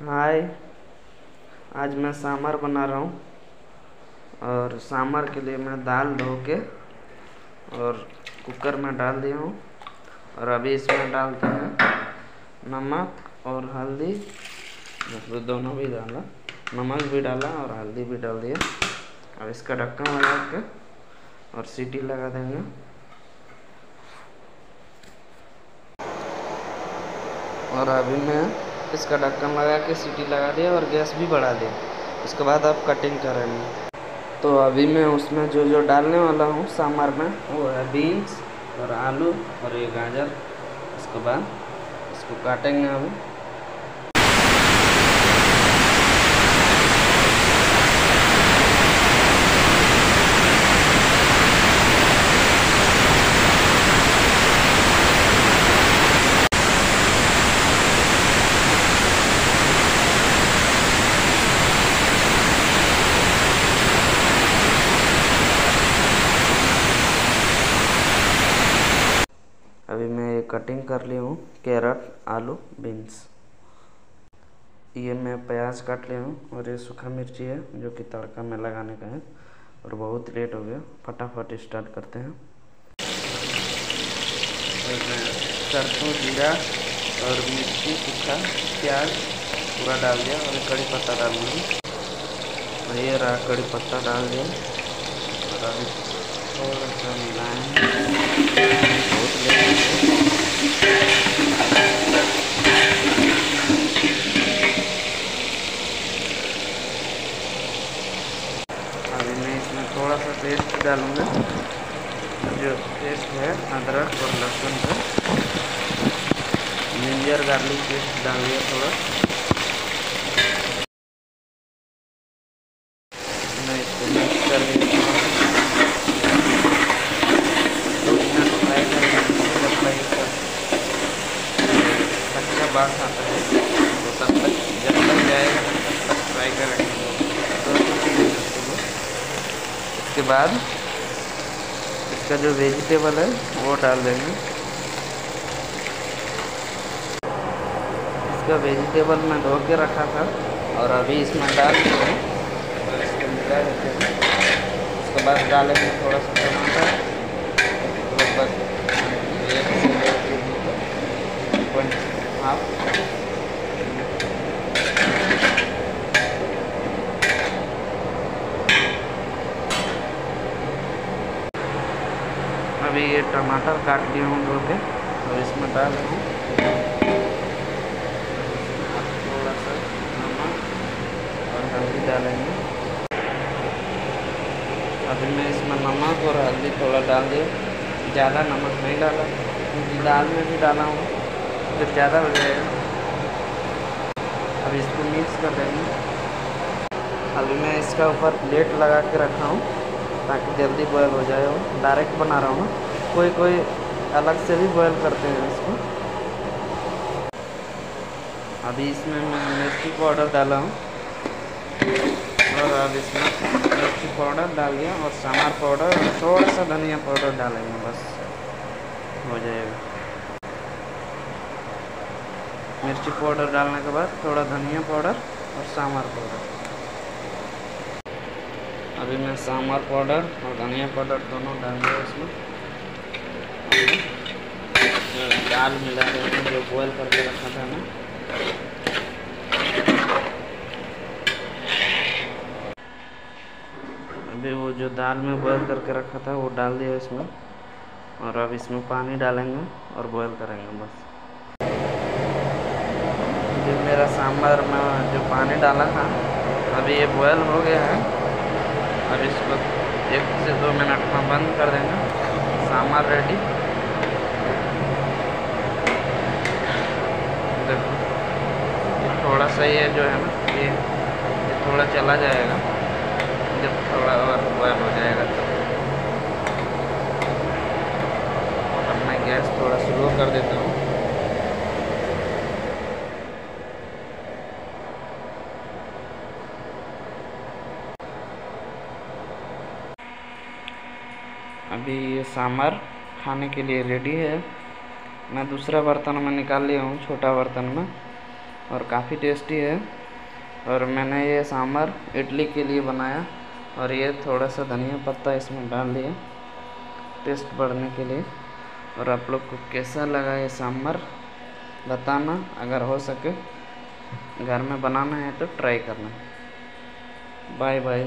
हाय। आज मैं सांभर बना रहा हूँ और सांभर के लिए मैं दाल धो के और कुकर में डाल दिया हूँ और अभी इसमें डालते हैं नमक और हल्दी। मतलब दोनों भी डाला। नमक भी डाला और हल्दी भी डाल दिया। अब इसका ढक्कन लगा के और सीटी लगा देंगे। और अभी मैं इसका ढक्कन लगा के सीटी लगा दिया और गैस भी बढ़ा दिया। उसके बाद आप कटिंग करेंगे। तो अभी मैं उसमें जो जो डालने वाला हूँ सांभर में, वो है बीन्स और आलू और ये गाजर। उसके बाद इसको काटेंगे अभी अभी मैं कटिंग कर ली हूँ कैरेट आलू बीन्स ये मैं प्याज काट लिया हूँ और ये सूखा मिर्ची है, जो कि तड़का में लगाने का है और बहुत लेट हो गया। फटाफट स्टार्ट करते हैं। सरसों, जीरा और मिर्ची सूखा प्याज पूरा डाल दिया और कड़ी पत्ता डाल दिया और ये रहा कड़ी पत्ता डाल दिया। और अभी थोड़ा सा मिलाएँ अभी मैं इसमें थोड़ा सा पेस्ट डालूँगा। जो पेस्ट है, अदरक और लहसुन का जिंजर गार्लिक पेस्ट डाल दिया थोड़ा इसका बास आता है। तो तब तक जब तक जाएगा तब तक फ्राई करेंगे। इसके बाद इसका जो वेजिटेबल है, वो डाल देंगे। इसका वेजिटेबल मैं धो के रखा था और अभी इसमें डाल हूँ और इसको मिला देते हैं। उसके बाद डालेंगे थोड़ा सा टमाटर। लगभग एक से हाफ़ अभी ये टमाटर काट लिया हूँ धो के। और इसमें डाल हूँ थोड़ा सा नमक और हल्दी डालेंगे। अभी मैं इसमें नमक और हल्दी थोड़ा डाल दिया। ज़्यादा नमक नहीं डाला। क्योंकि दाल में भी डाला हूँ। फिर ज़्यादा हो जाएगा। अब इसको मिक्स कर देंगे। अभी मैं इसका ऊपर प्लेट लगा के रखा हूँ। ताकि जल्दी बॉयल हो जाए वो। डायरेक्ट बना रहा हूँ कोई कोई अलग से भी बॉयल करते हैं इसको। अभी इसमें मैं मिर्ची पाउडर डाला हूँ। और अब इसमें मिर्ची पाउडर डाल दिया और सांभर पाउडर और थोड़ा सा धनिया पाउडर डालेंगे, बस। हो जाएगा। मिर्ची पाउडर डालने के बाद थोड़ा धनिया पाउडर और सांभर पाउडर। अभी मैं सांभर पाउडर और धनिया पाउडर दोनों डाल दिया इसमें। दाल मिला रहे जो बॉयल करके रखा था ना। अभी वो जो दाल में बॉयल करके रखा था, वो डाल दिया इसमें। और अब इसमें पानी डालेंगे और बॉयल करेंगे बस। जो मेरा सांभर में जो पानी डाला था, अभी ये बॉयल हो गया है। अब इसको एक से दो मिनट में बंद कर देंगे। सामान रेडी देखो थोड़ा सा ये जो है ना, ये ये थोड़ा चला जाएगा। जब थोड़ा और बॉयल हो जाएगा तो अब मैं गैस थोड़ा स्लो कर देता हूँ। अभी ये सांभर खाने के लिए रेडी है। मैं दूसरा बर्तन में निकाल लिया हूँ, छोटा बर्तन में, और काफ़ी टेस्टी है। और मैंने ये सांभर इडली के लिए बनाया, और ये थोड़ा सा धनिया पत्ता इसमें डाल दिया टेस्ट बढ़ने के लिए। और आप लोग को कैसा लगा ये सांभर बताना, अगर हो सके। घर में बनाना है तो ट्राई करना। Bye bye